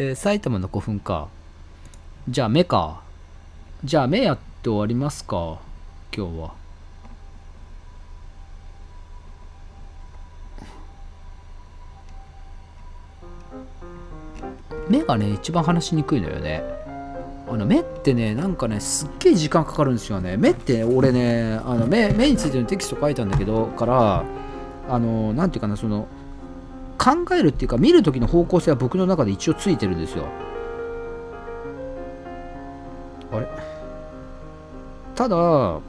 えー埼玉の古墳か。じゃあ、目か。じゃあ、目やって終わりますか。今日は。目がね、一番話しにくいのよね。あの目ってね、なんかね、すっげえ時間かかるんですよね。目って俺ね、あの目目についてのテキスト書いたんだけど、から、あの、なんていうかな、その、考えるっていうか、見るときの方向性は僕の中で一応ついてるんですよ。あれ？ただ、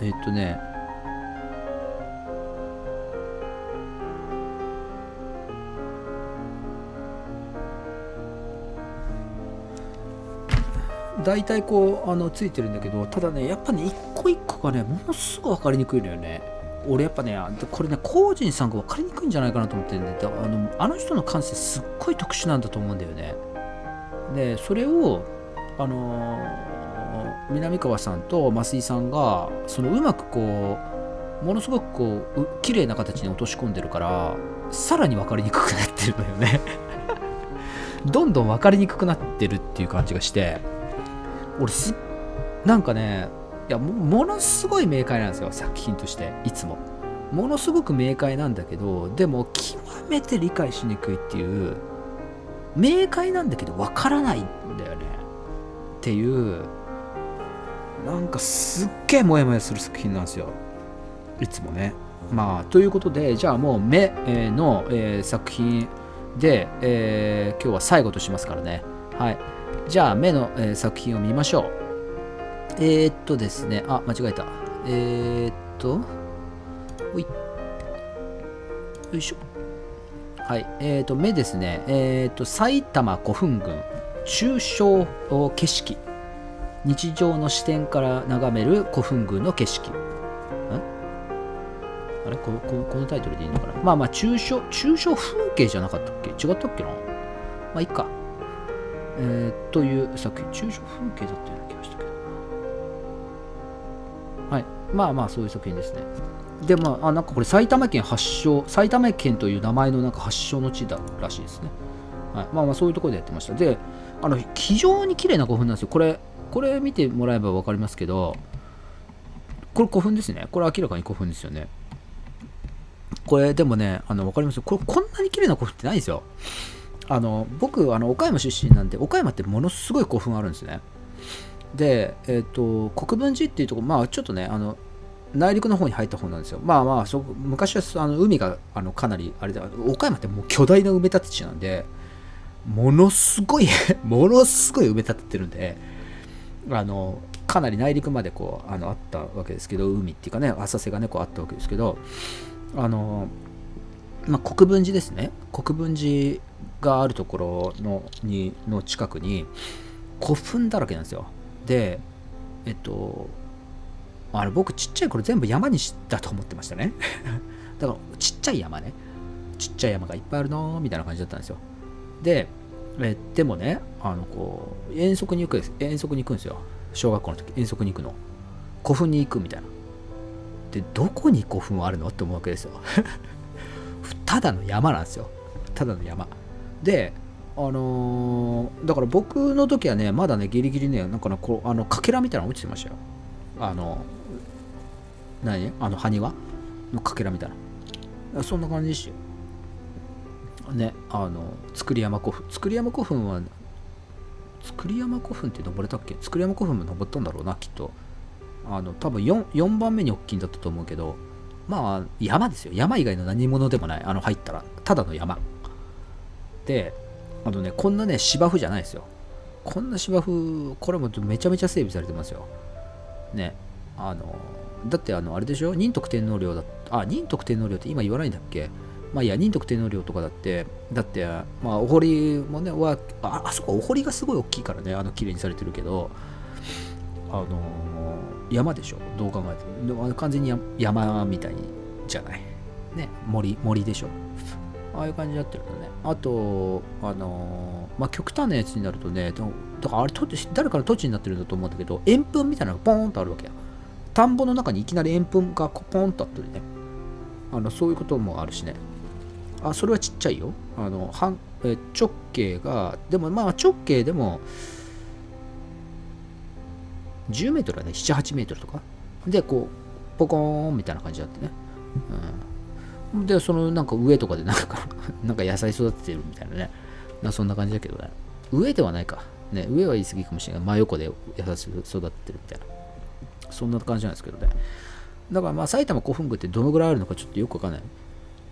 えっとね、大体こうあのついてるんだけどただねやっぱね一個一個がねものすごい分かりにくいのよね。俺やっぱねこれねコージンさんが分かりにくいんじゃないかなと思ってね。であのあの人の感性すっごい特殊なんだと思うんだよね。でそれをあのー南川さんと増井さんがそのうまくこうものすごくこうう綺麗な形に落とし込んでるからさらに分かりにくくなってるのよね。どんどん分かりにくくなってるっていう感じがして俺すなんかねいやものすごい明快なんですよ作品としていつも。ものすごく明快なんだけどでも極めて理解しにくいっていう明快なんだけどわからないんだよね。っていうなんかすっげえモヤモヤする作品なんですよ。いつもね。まあということでじゃあもう目の、えー作品で、えー今日は最後としますからね。はい。じゃあ目の、えー作品を見ましょう。えー、っとですね。あ間違えた。えー、っとほい。よいしょ。はい。えー、っと目ですね。えー、っと埼玉古墳群中小景色。日常の視点から眺める古墳群の景色。あれ？こここのタイトルでいいのかな？まあまあ中小中小風景じゃなかったっけ？違ったっけな？まあいいか。えー、という作品。中小風景だったような気がしたけど。まあまあそういう作品ですね。でまあなんかこれ埼玉県発祥埼玉県という名前のなんか発祥の地だらしいですね。はい、まあまあそういうところでやってました。であの非常に綺麗な古墳なんですよ。これこれ見てもらえば分かりますけどこれ古墳ですね。これ明らかに古墳ですよね。これでもねあの分かります？これこんなに綺麗な古墳ってないんですよ。あの僕あの岡山出身なんで岡山ってものすごい古墳あるんですね。でえっ、と国分寺っていうとこまあちょっとねあの内陸の方に入った方なんですよ。まあまあそ昔はあの海があのかなりあれで岡山ってもう巨大な埋め立て地なんでものすごい ものすごい埋め立ててるんであのかなり内陸までこうあのあったわけですけど海っていうかね浅瀬がねこうあったわけですけどあの、まあ、国分寺ですね。国分寺があるところのにの近くに古墳だらけなんですよ。でえっとあれ僕ちっちゃい頃全部山にしたと思ってましたね。だからちっちゃい山ね。ちっちゃい山がいっぱいあるなーみたいな感じだったんですよ。でえでもねあのこう遠足に行くです。遠足に行くんですよ。小学校の時遠足に行くの。古墳に行くみたいな。でどこに古墳あるの？って思うわけですよ。ただの山なんですよ。ただの山。であのーだから僕の時はねまだねギリギリねなんかねこうあのかけらみたいなの落ちてましたよ。あの何？あの埴輪？のかけらみたいな。そんな感じでしたよ。ねあの造山古墳。造山古墳は造山古墳って登れたっけ？造山古墳も登ったんだろうなきっと。あの多分 4, 4番目に大きいんだったと思うけどまあ山ですよ。山以外の何者でもない。あの入ったらただの山。であのねこんなね芝生じゃないですよ。こんな芝生これもめちゃめちゃ整備されてますよ。ねあのだってあのあれでしょ？仁徳天皇陵だあ仁徳天皇陵って今言わないんだっけ？まあいや仁徳天皇陵とかだってだってまあお堀もねわああそこお堀がすごい大きいからねあの綺麗にされてるけどあの山でしょ？どう考えても。完全に山みたいじゃない？ね森森でしょ？ああいう感じになってるとね。あとあのまあ極端なやつになるとねだからあれ土地誰かの土地になってるんだと思うんだけど円墳みたいなのがポーンとあるわけや田んぼの中にいきなり円墳がポーンとあってるね。あのそういうこともあるしね。あそれはちっちゃいよ。あの半え直径がでもまあ直径でも10メートルはね。78メートルとか。でこうポコーンみたいな感じだってね、うん、でそのなんか上とかでなんか なんか野菜育ててるみたいなね。なそんな感じだけどね。上ではないか。ね上は言い過ぎかもしれない。真横で野菜育ててるみたいな。そんな感じなんですけどね。だからまあ埼玉古墳群ってどのぐらいあるのかちょっとよくわかんない。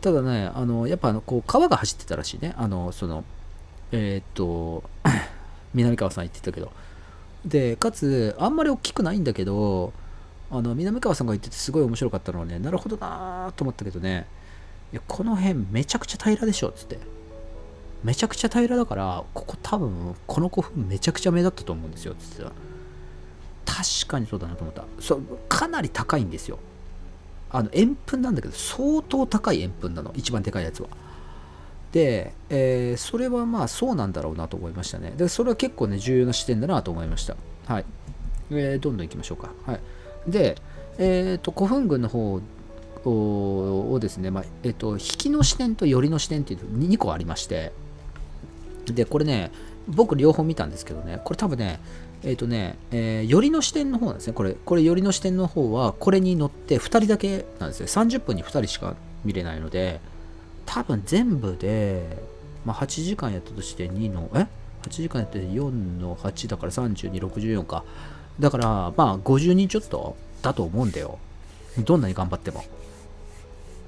ただねあのやっぱあのこう川が走ってたらしいね。あのそのえー、っと 南川さん言ってたけど。でかつあんまり大きくないんだけどあの南川さんが言っててすごい面白かったのはねなるほどなと思ったけどね。いやこの辺めちゃくちゃ平らでしょっつってめちゃくちゃ平らだからここ多分この古墳めちゃくちゃ目立ったと思うんですよっつって確かにそうだなと思ったそうかなり高いんですよあの円墳なんだけど相当高い円墳なの一番でかいやつはで、えー、それはまあそうなんだろうなと思いましたね。で、それは結構ね、重要な視点だなと思いました。はい。えー、どんどん行きましょうか。はい。で、えっ、ー、と、古墳群の方をですね、まあ、えっ、と、引きの視点と寄りの視点っていう2個ありまして、で、これね、僕両方見たんですけどね、これ多分ね、えっ、とね、えー、寄りの視点の方なんですね。これ、これ寄りの視点の方は、これに乗って2人だけなんですね。30分に2人しか見れないので、多分全部で、まあ、8時間やったとして2の、え ?8 時間やって4の8だから32、64か。だから、まあ50人ちょっとだと思うんだよ。どんなに頑張っても。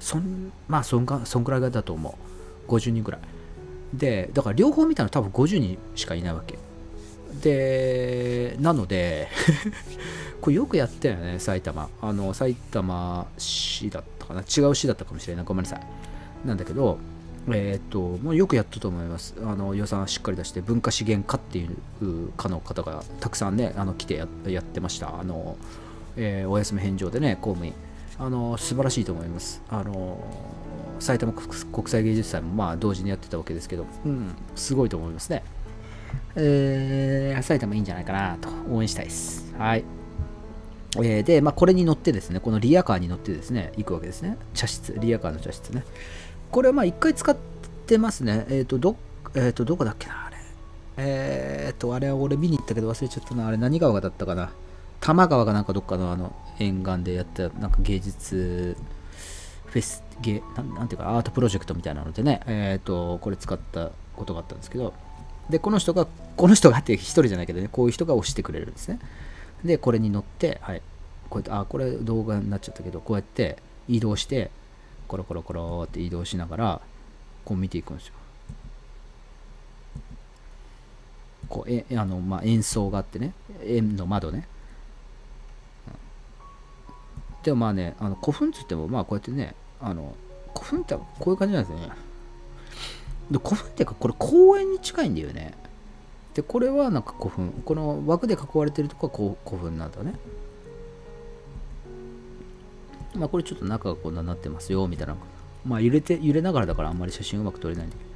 そん、まあそんか、そんくらいだと思う。50人くらい。で、だから両方見たら多分50人しかいないわけ。で、なので これよくやったよね、埼玉。あの、埼玉市だったかな。違う市だったかもしれない。ごめんなさい。なんだけど、えー、っと、もうよくやったと思います。あの予算しっかり出して、文化資源課っていう課の方がたくさんね、あの来てやってました。あの、えー、お休み返上でね、公務員。あの、素晴らしいと思います。あの、埼玉国際芸術祭もまあ同時にやってたわけですけど、うん、すごいと思いますね。えー、埼玉いいんじゃないかなと応援したいです。はい。えー、で、まあ、これに乗ってですね、このリアカーに乗ってですね、行くわけですね。茶室、リアカーの茶室ね。これはまあ一回使ってますね。えっ、ー、と、ど、えっ、ー、と、どこだっけな、あれ。えっ、ー、と、あれは俺見に行ったけど忘れちゃったな。あれ何川だったかな。多摩川かなんかどっかのあの沿岸でやったなんか芸術フェス、芸なんていうかアートプロジェクトみたいなのでね、えっ、と、これ使ったことがあったんですけど、で、この人が、この人がって一人じゃないけどね、こういう人が押してくれるんですね。で、これに乗って、はい、こうやって、あ、これ動画になっちゃったけど、こうやって移動して、コロコロコロって移動しながらこう見ていくんですよ。こうえあの、まあ、演奏があってね円の窓ね。でもまあねあの古墳っつってもまあこうやってねあの古墳ってこういう感じなんですよね。で古墳っていうかこれ公園に近いんだよね。でこれはなんか古墳この枠で囲われてるとこは古墳なんだね。まあこれちょっと中がこんなになってますよみたいな。まあ揺れて、揺れながらだからあんまり写真うまく撮れないんだけど。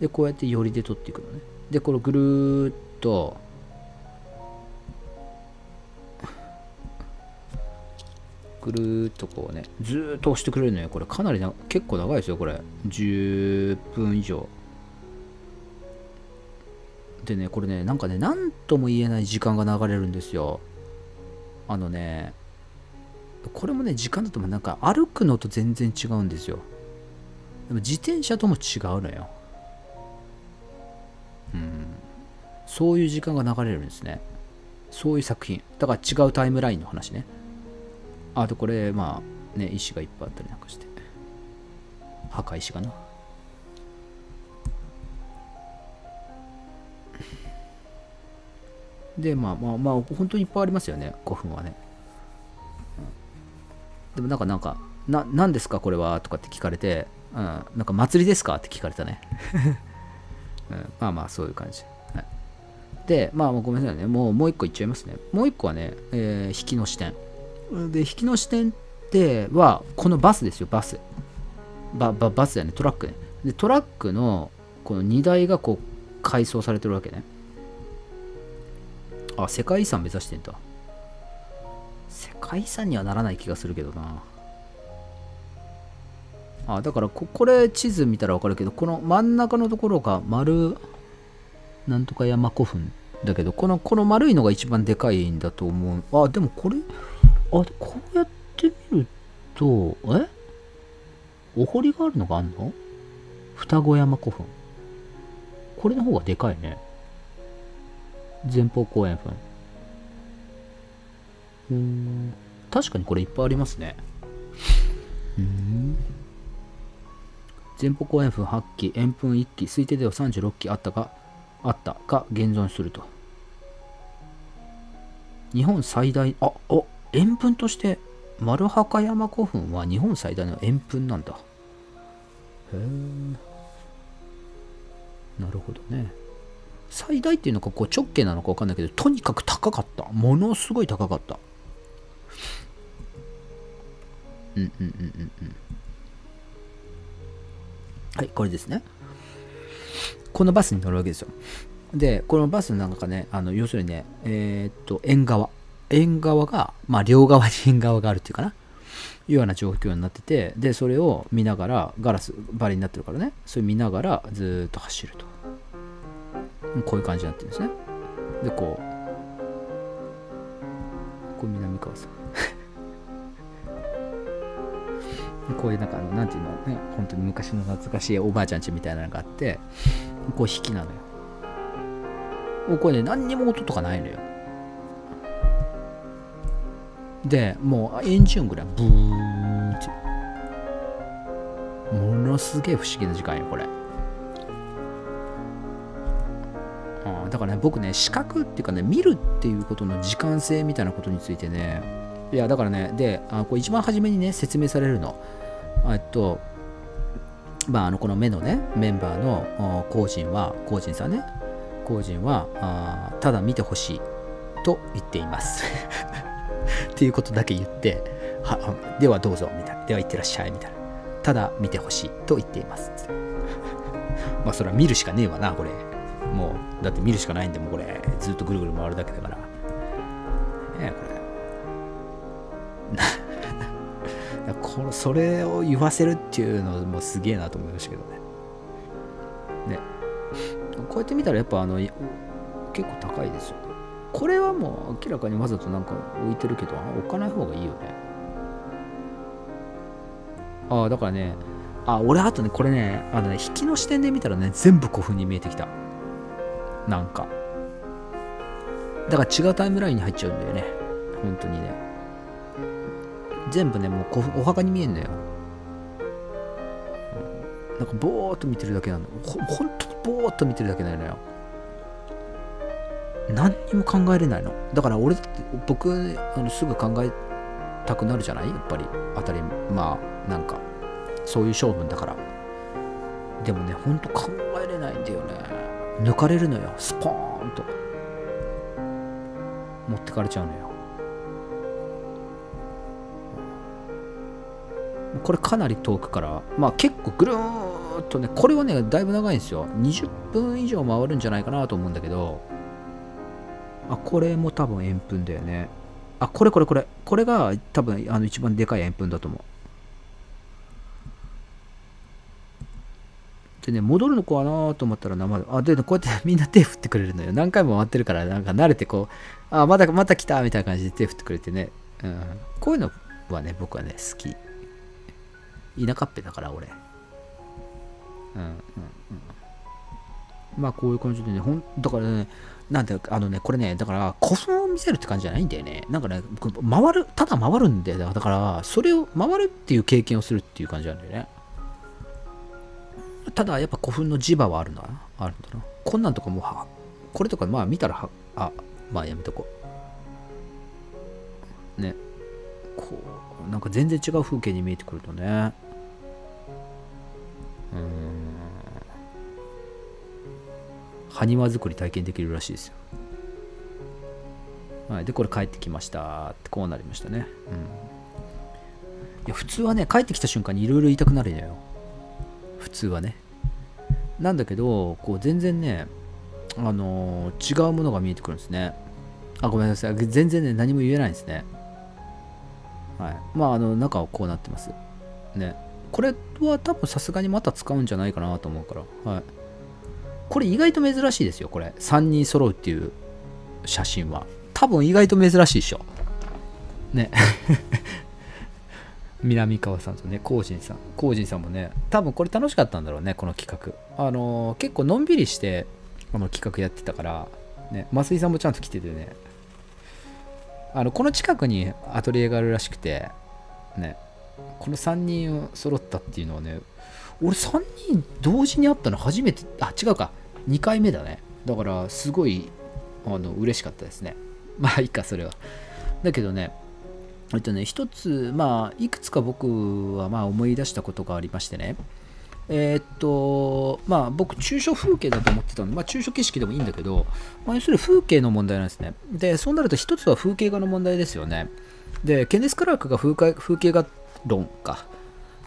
で、こうやって寄りで撮っていくのね。で、これぐるーっと、ぐるっとこうね、ずーっと押してくれるのよ。これかなりな、結構長いですよ、これ。10分以上。でね、これね、なんかね、なんとも言えない時間が流れるんですよ。あのね、これもね、時間だともなんか歩くのと全然違うんですよ。でも自転車とも違うのよ。うん。そういう時間が流れるんですね。そういう作品。だから違うタイムラインの話ね。あとこれ、まあ、ね、石がいっぱいあったりなんかして。墓石かな。で、まあまあまあ、本当にいっぱいありますよね、5分はね。でもなんかなんか、な、何ですかこれは？とかって聞かれて、うん、なんか祭りですか？って聞かれたね。うん、まあまあそういう感じ。はい、で、まあごめんなさいね。もうもう一個言っちゃいますね。もう一個はね、えー、引きの視点。で、引きの視点っては、このバスですよ、バス。バババスだよね、トラックね。で、トラックのこの荷台がこう改装されてるわけね。あ、世界遺産目指してんだ。世界遺産にはならない気がするけどなあだからここれ地図見たら分かるけどこの真ん中のところが丸なんとか山古墳だけどこのこの丸いのが一番でかいんだと思うあでもこれこうやって見るとえ？お堀があるのがあんの？双子山古墳。これの方がでかいね。前方後円墳。うん。確かにこれいっぱいありますね。うん。前方後円墳8基円墳1基推定では36基あったがあったが現存すると。日本最大あお円墳として丸墓山古墳は日本最大の円墳なんだ。へえ。なるほどね。最大っていうのかこう直径なのか分かんないけどとにかく高かった。ものすごい高かった。うんうんうんうんうん。はいこれですね。このバスに乗るわけですよ。でこのバスの中ねあの要するにねえー、っと縁側。縁側がまあ両側に縁側があるっていうかな。いうような状況になっててでそれを見ながらガラス張りになってるからね。それ見ながらずっと走ると。こういう感じになってるんですね。でこう。これ南川さん。こういうなんかなんていうのね。本当に昔の懐かしいおばあちゃんちみたいなのがあってこう引きなのよ。これね何にも音とかないのよ。でもうエンジンぐらいブーって。ものすげえ不思議な時間よこれ。だからね僕ね視覚っていうかね見るっていうことの時間性みたいなことについてね。いやだからねであこれ一番初めにね説明されるの。えっとまああのこの目のねメンバーのコージンはコージンさんね。コージンはあただ見てほしいと言っています。っていうことだけ言ってはではどうぞみたいな。では行ってらっしゃいみたいな。ただ見てほしいと言っています。まあそれは見るしかねえわなこれ。もうだって見るしかないんでもうこれ。ずっとぐるぐる回るだけだから。ねこれ。このそれを言わせるっていうのもすげえなと思いましたけどね。ね。こうやって見たらやっぱあの結構高いですよ。ねこれはもう明らかにわざとなんか置いてるけど置かない方がいいよね。ああだからねあ俺あとねこれねあのね引きの視点で見たらね全部古墳に見えてきた。なんか。だから違うタイムラインに入っちゃうんだよね。本当にね。全部ねもうお墓に見えんのよ、なんかぼーっと見てるだけなの。ほ本当にぼーっと見てるだけなのよ。何にも考えれないの。だから俺って僕あのすぐ考えたくなるじゃない？やっぱり当たりまあなんかそういう性分だから。でもねほんと考えれないんだよね。抜かれるのよ。スポーンと。持ってかれちゃうのよ。これかなり遠くから。まあ結構ぐるーっとねこれはねだいぶ長いんですよ。20分以上回るんじゃないかなと思うんだけど。あこれも多分円墳だよね。あこれこれこれ。これが多分あの一番でかい円墳だと思う。でね戻るのかなと思ったら生で。あでこうやって みんな手振ってくれるのよ。何回も回ってるからなんか慣れてこうあまたまた来たみたいな感じで手振ってくれてね、うん、こういうのはね僕はね好き。田舎っぺだから俺。うんうんうん。まあこういう感じでねほんだからねなんで、あのね、これね、だから、古墳を見せるって感じじゃないんだよね。なんかね、回る、ただ回るんだよ。だから、それを回るっていう経験をするっていう感じなんだよね。ただ、やっぱ古墳の磁場はあるんだな。あるんだな。こんなんとかもう、これとか、まあ見たらは、あ、まあやめとこう。ね。こう、なんか全然違う風景に見えてくるとね。うん。埴輪作り体験できるらしいですよ。はい、で、これ帰ってきましたってこうなりましたね。うん。いや、普通はね、帰ってきた瞬間にいろいろ言いたくなるのよ。普通はね。なんだけど、こう全然ね、あのー、違うものが見えてくるんですね。あ、ごめんなさい。全然ね、何も言えないんですね。はい。まあ、あの、中はこうなってます。ね。これは多分さすがにまた使うんじゃないかなと思うから、はい。これ意外と珍しいですよ、これ。3人揃うっていう写真は。多分意外と珍しいでしょ。ね。南川さんとね、コージンさん。コージンさんもね、多分これ楽しかったんだろうね、この企画。あのー結構のんびりして、この企画やってたから、ね、増井さんもちゃんと来ててね、あの、この近くにアトリエがあるらしくて、ね、この3人揃ったっていうのはね、俺3人同時に会ったの初めて、あ、違うか、2回目だね。だから、すごい、あの、嬉しかったですね。まあ、いいか、それは。だけどね、えっとね、一つ、まあ、いくつか僕はまあ思い出したことがありましてね、えーっと、まあ僕、抽象風景だと思ってたんで、まあ抽象景色でもいいんだけど、まあ要するに風景の問題なんですね。で、そうなると一つは風景画の問題ですよね。で、ケネス・クラークが風景画論か、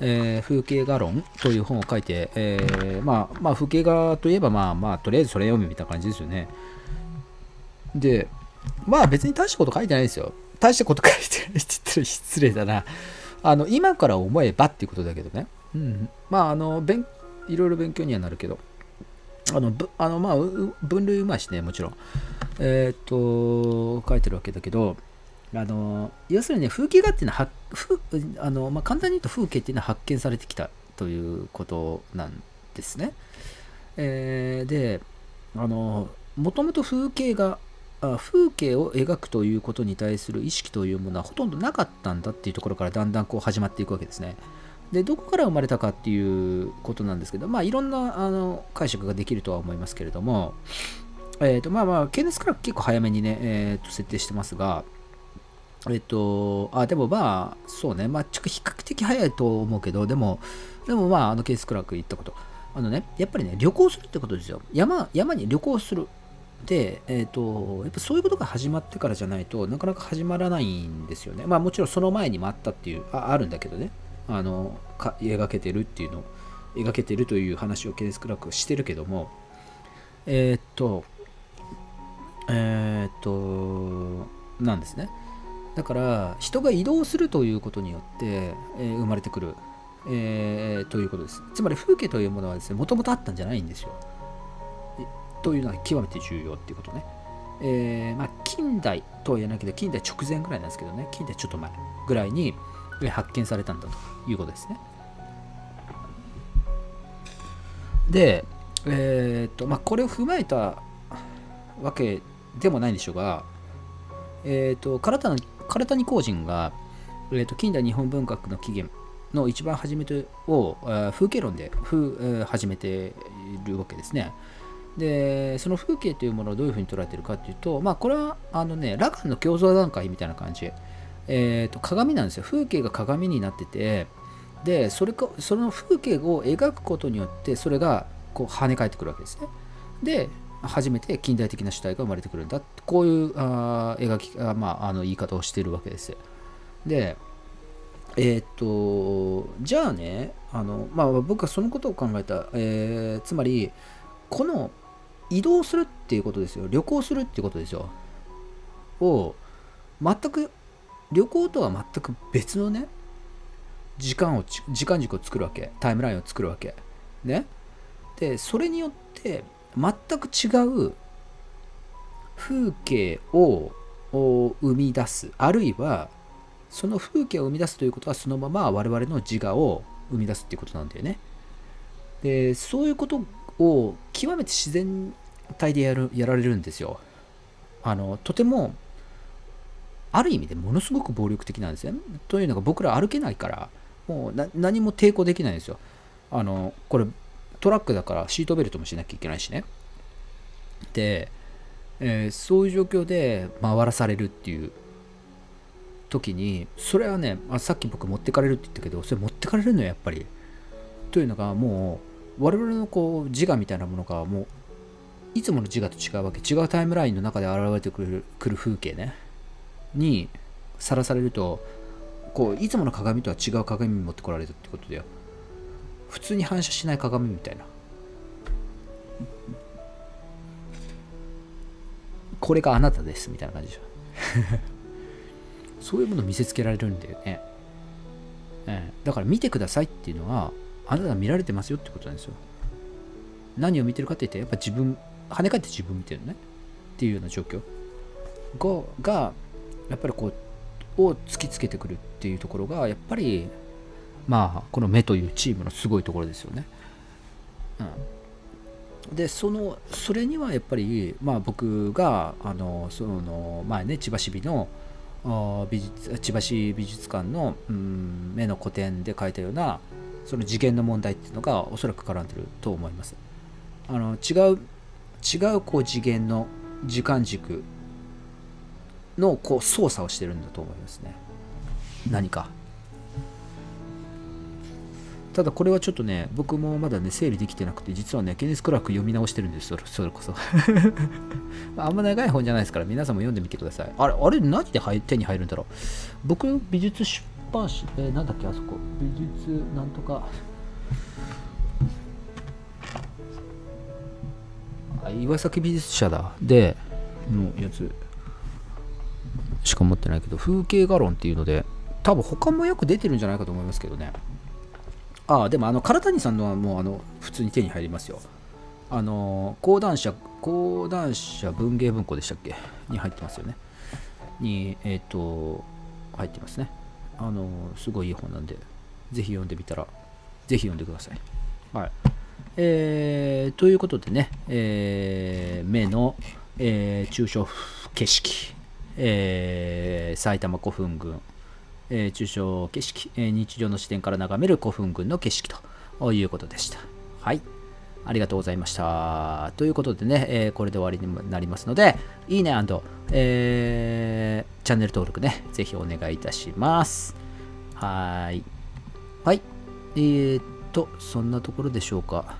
えー風景画論という本を書いて、えーまあ、まあ風景画といえばまあまあとりあえずそれ読むみたいな感じですよね。で、まあ別に大したこと書いてないですよ。大したこと書いてないって言ったら失礼だな。あの、今から思えばっていうことだけどね。うん。まあ、あの、勉いろいろ勉強にはなるけど。あの、ぶあのまあ、分類うまいしね、もちろん。えーっと、書いてるわけだけど、あの、要するにね、風景画っていうのは、あのまあ、簡単に言うと風景っていうのは発見されてきたということなんですね。えーで、あの、もともと風景があ風景を描くということに対する意識というものはほとんどなかったんだっていうところからだんだんこう始まっていくわけですね。でどこから生まれたかっていうことなんですけど、まあ、いろんなあの解釈ができるとは思いますけれども、えーとまあまあ、ケネス・クラーク結構早めにね、えーと設定してますが、えっ、と、あ、でもまあ、そうね、まあ、ちょっと比較的早いと思うけど、でも、でもまあ、あのケネス・クラーク言ったこと、あのね、やっぱりね、旅行するってことですよ。山、山に旅行する。で、えっ、と、やっぱそういうことが始まってからじゃないとなかなか始まらないんですよね。まあもちろんその前にもあったっていう、ああるんだけどね、あの、か描けてるっていうの、描けてるという話をケネス・クラークしてるけども、えっ、と、えっ、と、なんですね。だから人が移動するということによって、えー生まれてくる、えーということです。つまり風景というものはですね、もともとあったんじゃないんですよ。というのは極めて重要っていうことね。えーまあ、近代とは言えないけど、近代直前ぐらいなんですけどね、近代ちょっと前ぐらいに発見されたんだということですね。で、えーっと、まあ、これを踏まえたわけでもないんでしょうが、えー、と唐谷唐谷公人が、えー、と近代日本文学の起源の一番初めてを風景論で、始めているわけですね。でその風景というものをどういうふうに捉えているかというと、まあ、これはあの、ね、ラガンの共造段階みたいな感じ、えー、と鏡なんですよ風景が鏡になっててでそれかその風景を描くことによってそれがこう跳ね返ってくるわけですね。で初めて近代的な主体が生まれてくるんだ。こういうあ描きあ、まあ、あの言い方をしているわけです。でえーっとじゃあねあの、まあ、僕はそのことを考えた、えーつまりこの移動するっていうことですよ。旅行するっていうことですよ。を全く旅行とは全く別のね時間を時間軸を作るわけ。タイムラインを作るわけ。ね。でそれによって全く違う風景を生み出す。あるいはその風景を生み出すということはそのまま我々の自我を生み出すっていうことなんだよね。でそういうことを極めて自然体でやるやられるんですよ。あのとてもある意味でものすごく暴力的なんですよというのが僕ら歩けないからもう何も抵抗できないんですよ。あのこれトラックだからシートベルトもしなきゃいけないしね。で、えーそういう状況で回らされるっていう時にそれはねあさっき僕持ってかれるって言ったけどそれ持ってかれるのよやっぱり。というのがもう我々のこう自我みたいなものがもういつもの自我と違うわけ。違うタイムラインの中で現れてくるくる風景ね。にさらされるとこういつもの鏡とは違う鏡に持ってこられるってことだよ。普通に反射しない鏡みたいな。これがあなたですみたいな感じでしょ。そういうものを見せつけられるんだよね。えーだから見てくださいっていうのはあなたが見られてますよってことなんですよ。何を見てるかって言ってやっぱ自分跳ね返って自分見てるね。っていうような状況。ががやっぱりこうを突きつけてくるっていうところがやっぱりまあこの目というチームのすごいところですよね。うん、でそのそれにはやっぱりまあ僕があのその前ね千葉市美の美術千葉市美術館の、うん、目の古典で書いたようなその次元の問題っていうのがおそらく絡んでると思います。あの違う違うこう次元の時間軸のこう操作をしてるんだと思いますね。何か。ただこれはちょっとね、僕もまだね、整理できてなくて、実はね、ケネス・クラーク読み直してるんですよ、それこそ。あんま長い本じゃないですから、皆さんも読んでみてください。あれ、あれ何で手に入るんだろう。僕、美術出版誌、えーなんだっけ、あそこ。美術なんとか。あ岩崎美術社だ。で、のやつしか持ってないけど、風景画論っていうので、多分他もよく出てるんじゃないかと思いますけどね。ああ、でもあの、唐谷さんのはもうあの、普通に手に入りますよ。あの、講談社、講談社文芸文庫でしたっけ？に入ってますよね。に、えっ、と、入ってますね。あの、すごいいい本なんで、ぜひ読んでみたら、ぜひ読んでください。はい。えー、ということでね、えー、目の、えー、中小景色、えー、埼玉古墳群、えー、中小景色、えー日常の視点から眺める古墳群の景色ということでした。はい。ありがとうございました。ということでね、えーこれで終わりになりますので、いいねえーチャンネル登録ね、ぜひお願いいたします。はい。はい。えー、っと、そんなところでしょうか。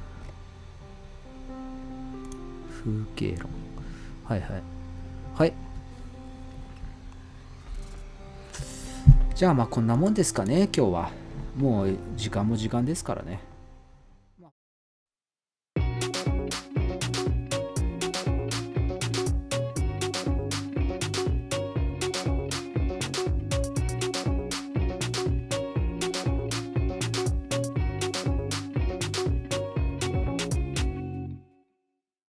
風景論。はいはい。はい。じゃあまあこんなもんですかね、今日は。もう時間も時間ですからね。